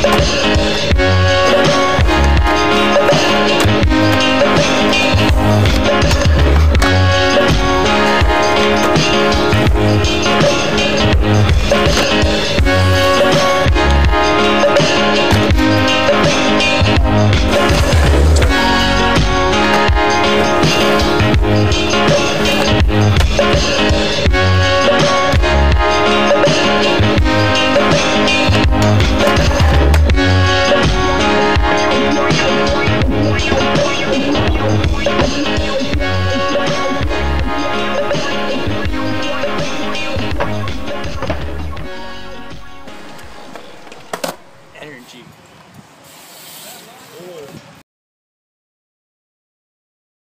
That's